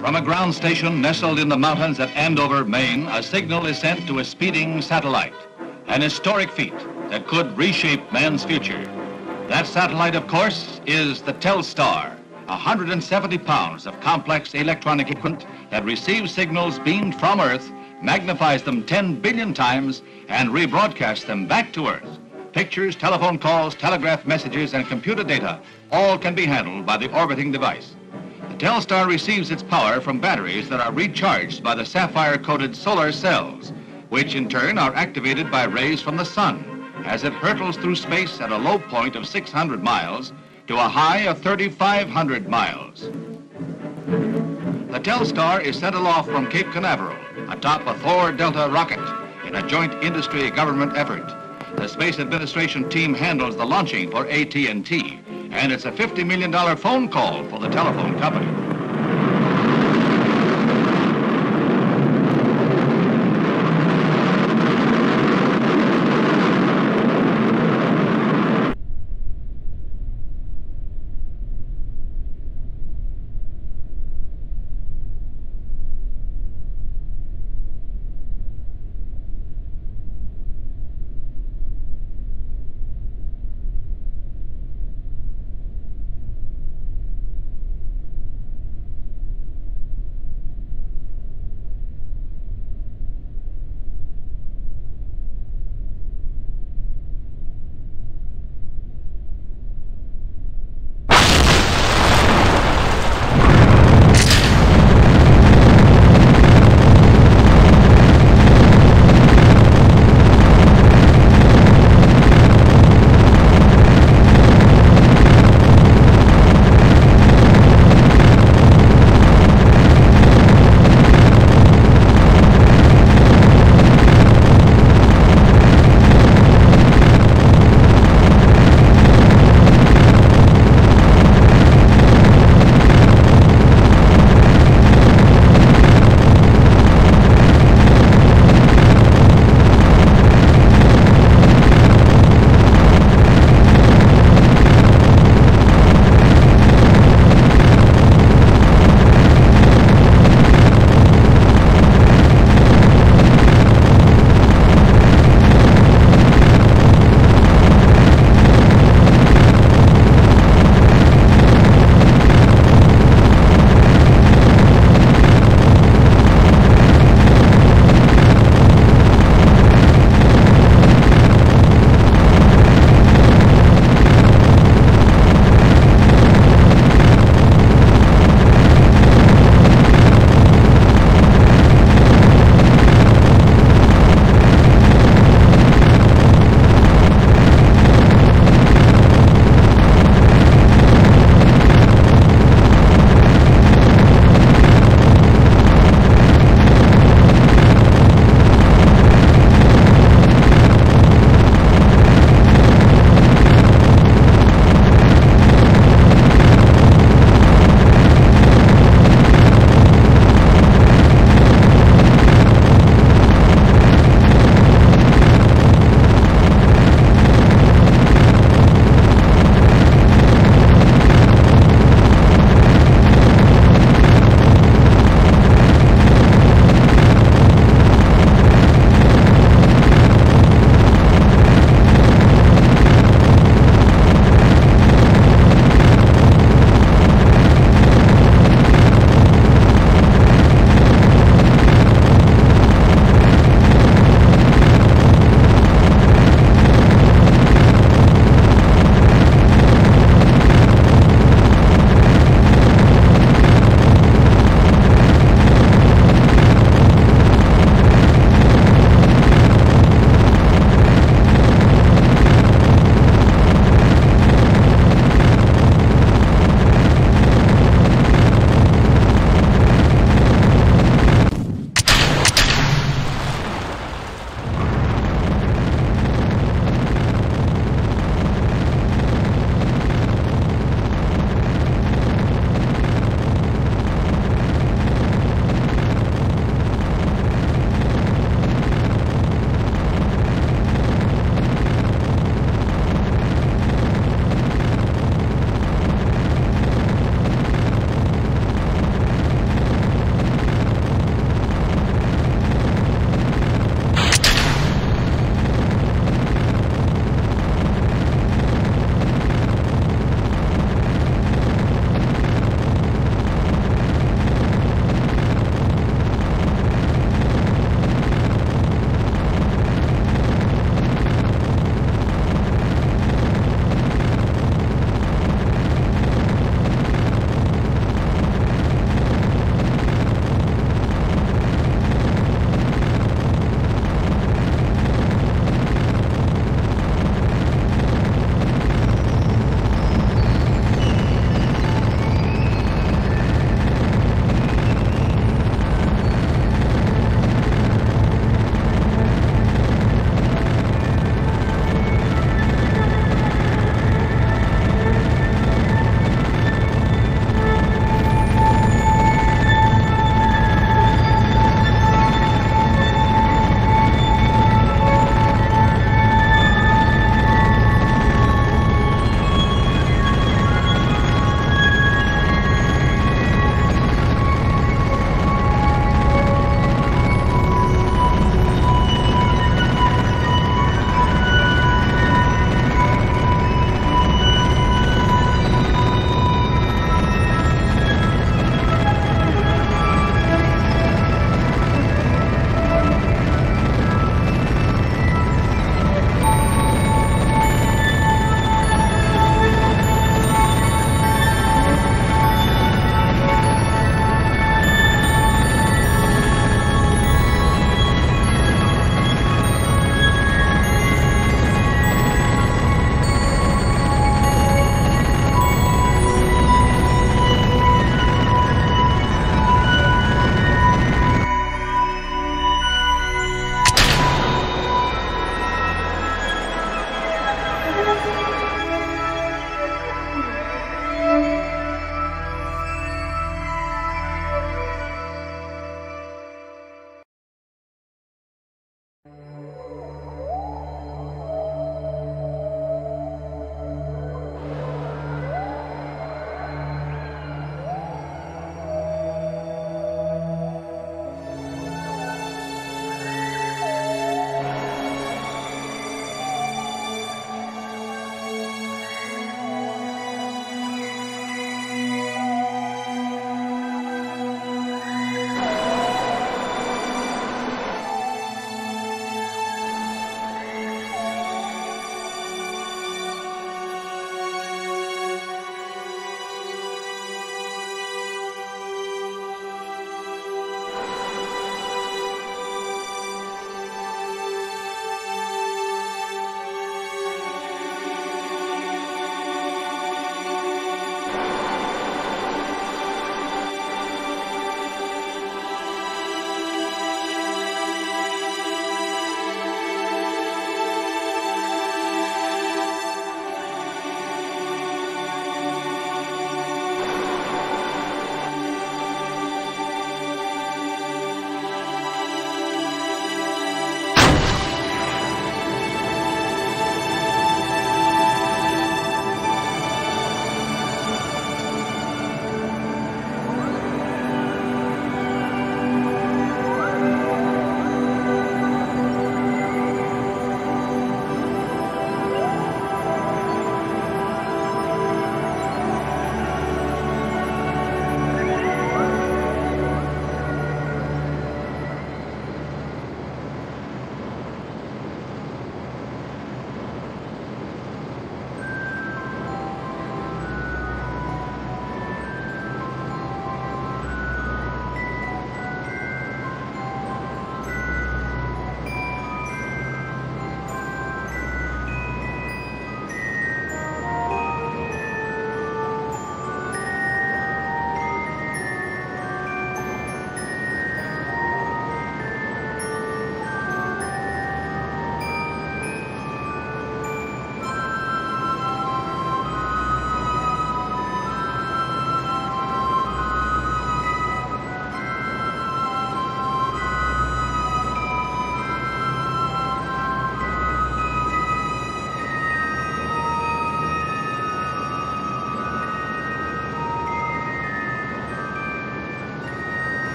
From a ground station nestled in the mountains at Andover, Maine, a signal is sent to a speeding satellite, an historic feat that could reshape man's future. That satellite, of course, is the Telstar, 170 pounds of complex electronic equipment that receives signals beamed from Earth, magnifies them 10 billion times, and rebroadcasts them back to Earth. Pictures, telephone calls, telegraph messages, and computer data all can be handled by the orbiting device. The Telstar receives its power from batteries that are recharged by the sapphire-coated solar cells, which in turn are activated by rays from the sun as it hurtles through space at a low point of 600 miles to a high of 3,500 miles. The Telstar is sent aloft from Cape Canaveral atop a Thor Delta rocket in a joint industry government effort. The Space Administration team handles the launching for AT&T, and it's a $50 million phone call for the telephone company.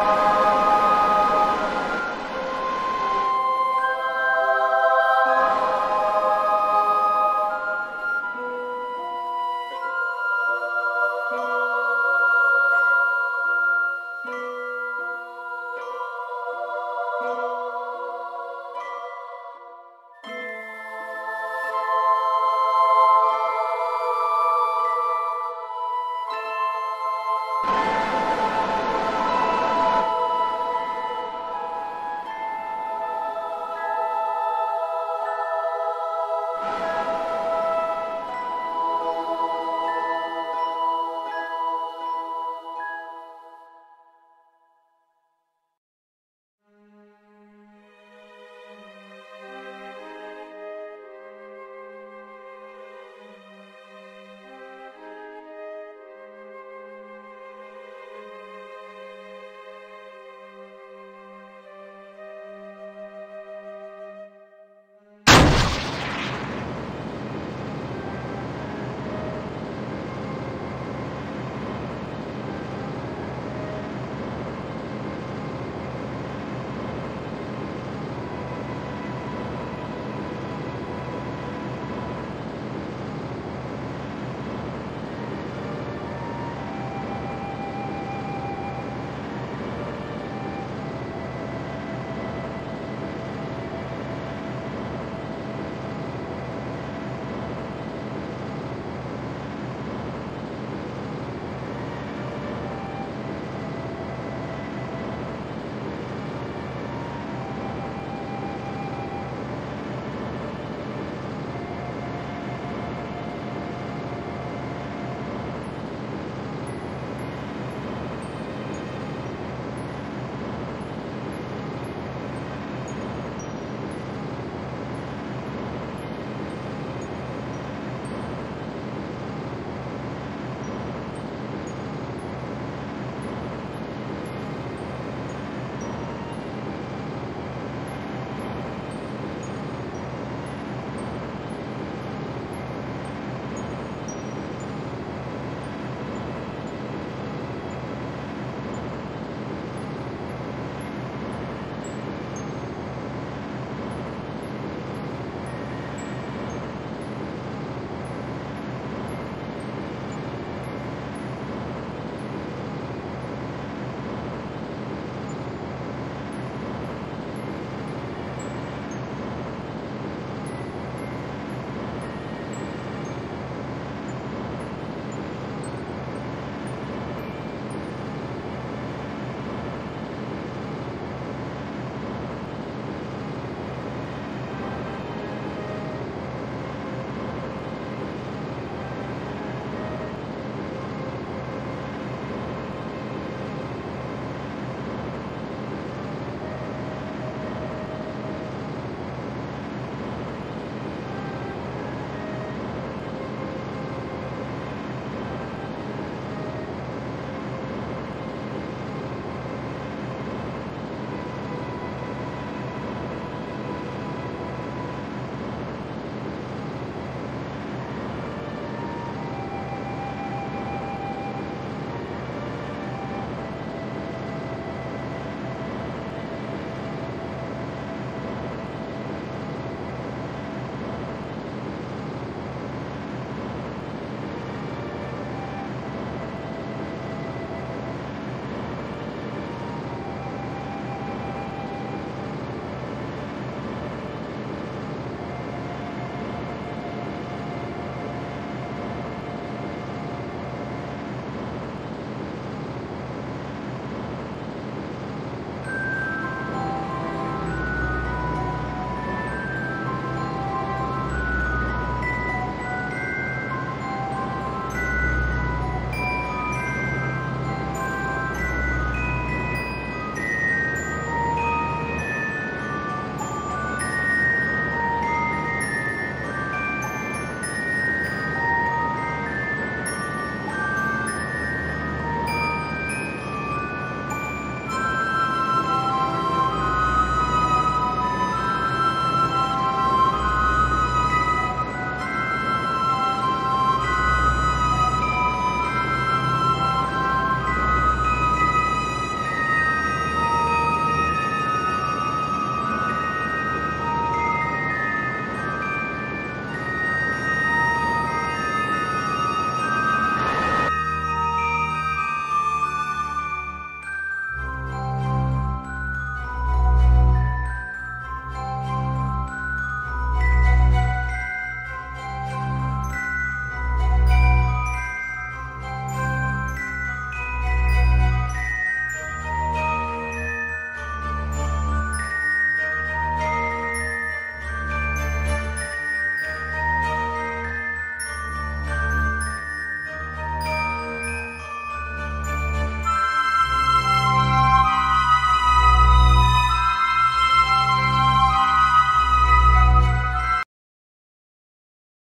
Bye.